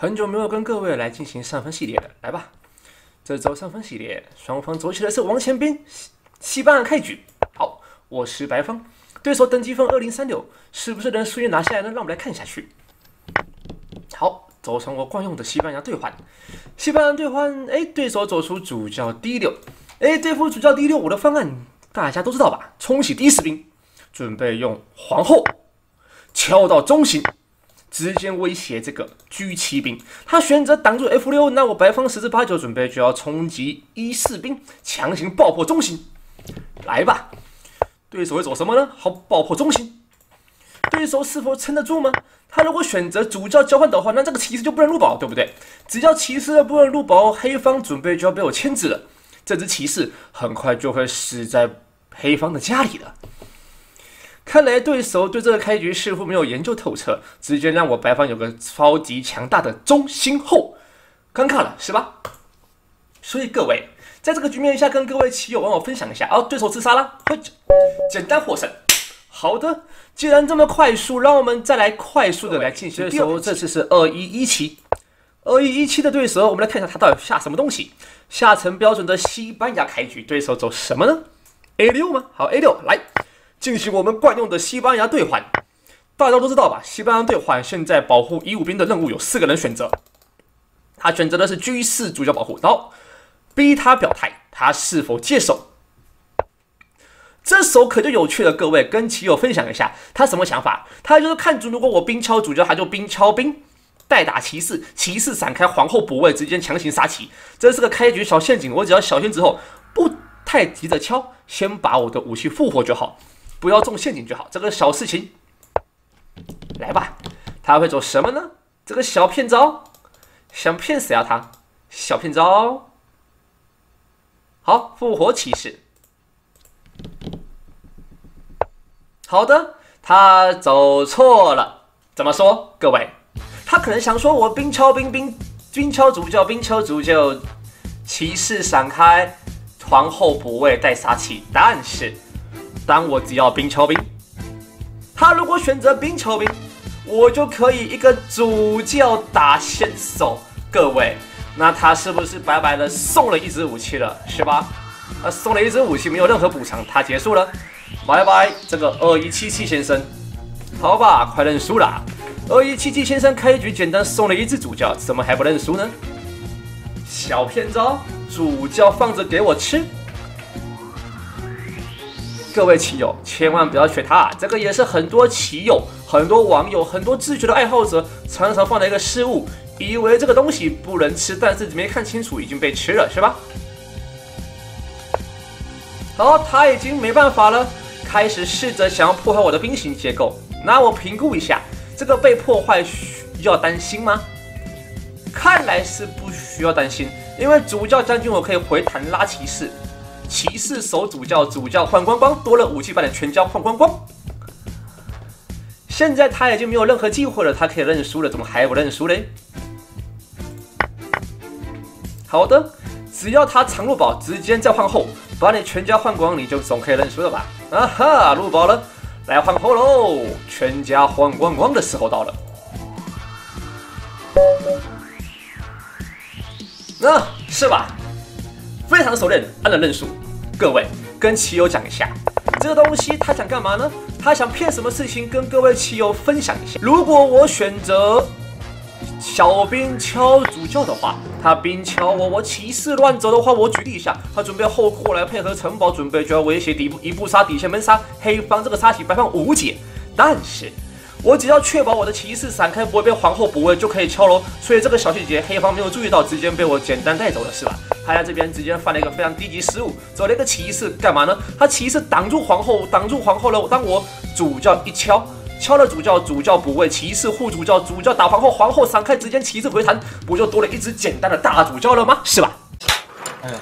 很久没有跟各位来进行上分系列了，来吧！这周上分系列，双方走起来是王前兵西西班牙开局。好，我是白方，对手等级分二零三六，是不是能顺利拿下来呢？让我们来看下去。好，走上我惯用的西班牙兑换，西班牙兑换，哎，对手走出主教 D 六，哎，对付主教 D 六，我的方案大家都知道吧？冲洗第一士兵，准备用皇后敲到中心。直接威胁这个 G 七兵，他选择挡住 F 六，那我白方十之八九准备就要冲击一四兵，强行爆破中心，来吧！对手会走什么呢？好，爆破中心，对手是否撑得住吗？他如果选择主教交换的话，那这个骑士就不能入堡，对不对？只要骑士不能入堡，黑方准备就要被我牵制了，这只骑士很快就会死在黑方的家里了。看来对手对这个开局似乎没有研究透彻，直接让我白方有个超级强大的中心后，尴尬了是吧？所以各位在这个局面下，跟各位棋友网友分享一下，哦，对手自杀了，简单获胜。好的，既然这么快速，让我们再来快速的来进行。对手这次是二一一七，二一一七的对手，我们来看一下他到底下什么东西。下层标准的西班牙开局，对手走什么呢？A 六吗？好，A 六来。进行我们惯用的西班牙兑换，大家都知道吧？西班牙兑换现在保护一五兵的任务有四个人选择，他选择的是 G 四主角保护，然后逼他表态，他是否接受？这手可就有趣了，各位跟棋友分享一下他什么想法？他就是看准，如果我兵敲主角，他就兵敲兵，代打骑士，骑士闪开皇后补位，直接强行杀棋，这是个开局小陷阱。我只要小心之后，不太急着敲，先把我的武器复活就好。不要中陷阱就好，这个小事情，来吧，他会走什么呢？这个小骗招，想骗死呀他，小骗招，好，复活骑士，好的，他走错了，怎么说？各位，他可能想说我兵敲兵兵兵敲主教兵敲主教，骑士闪开，皇后补位带杀气，但是。当我只要冰球兵，他如果选择冰球兵，我就可以一个主教打先手。各位，那他是不是白白的送了一支武器了，是吧？啊，送了一支武器，没有任何补偿，他结束了，拜拜。这个二一七七先生，好吧，快认输了。二一七七先生开局简单送了一只主教，怎么还不认输呢？小骗招，主教放着给我吃。各位棋友，千万不要学他，这个也是很多棋友、很多网友、很多自觉的爱好者常常犯的一个失误，以为这个东西不能吃，但是没看清楚已经被吃了，是吧？好，他已经没办法了，开始试着想要破坏我的兵形结构。那我评估一下，这个被破坏需要担心吗？看来是不需要担心，因为主教将军我可以回弹拉骑士。骑士守主教，主教换光光，多了武器把你全交换光光。现在他已经没有任何机会了，他可以认输了，怎么还不认输嘞？好的，只要他常入宝，直接再换后，把你全家换光，你就总可以认输了吧？啊哈，入宝了，来换后喽！全家换光光的时候到了。那是吧？非常熟练，按了认输。各位跟棋友讲一下，这个东西他想干嘛呢？他想骗什么事情？跟各位棋友分享一下。如果我选择小兵敲主教的话，他兵敲我，我骑士乱走的话，我举例一下，他准备后过来配合城堡，准备就要威胁底部一步杀底线闷杀黑方这个杀棋白方无解，但是。我只要确保我的骑士闪开不会被皇后补位，就可以敲喽。所以这个小细节黑方没有注意到，直接被我简单带走了，是吧？他在这边直接犯了一个非常低级失误，走了一个骑士干嘛呢？他骑士挡住皇后，挡住皇后了。当我主教一敲，敲了主教，主教补位，骑士护主教，主教打皇后，皇后闪开，直接骑士回弹，不就多了一只简单的大主教了吗？是吧？哎呀。